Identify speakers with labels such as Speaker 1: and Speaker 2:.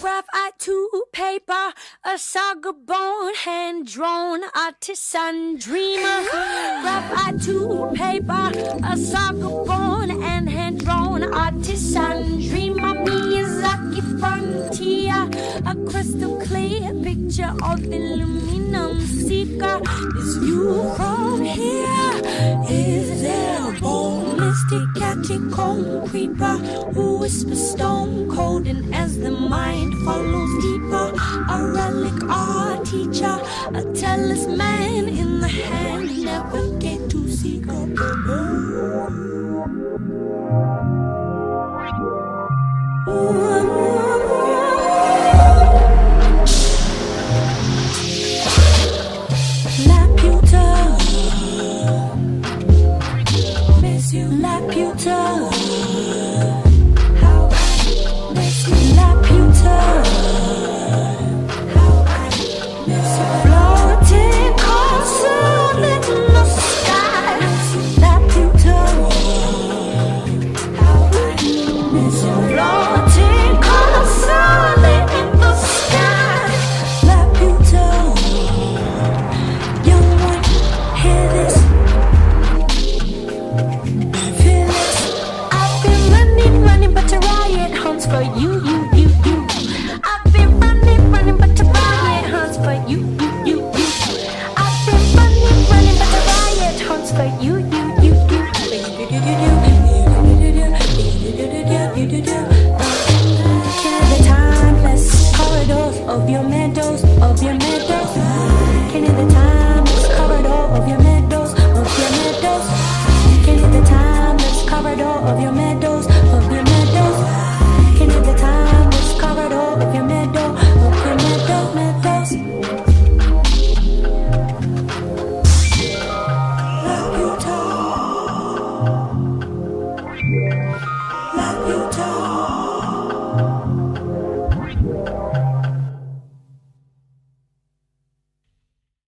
Speaker 1: Graphite to paper, a saga bone, hand drawn, artisan dreamer. Graphite to paper, a saga bone, and hand drawn, artisan dreamer. Miyazaki frontier, a crystal clear picture of the aluminum seeker. Is you from here? Bone mystic creeper who whispers stone cold and as the mind follows deeper? A relic art teacher, a talisman in the hand, never get to seek up the hunts for you, you, you, you. I've been running, running, but a riot hunts for you, you, you, you. I've been running, running, but a riot hunts for you, you, you, you.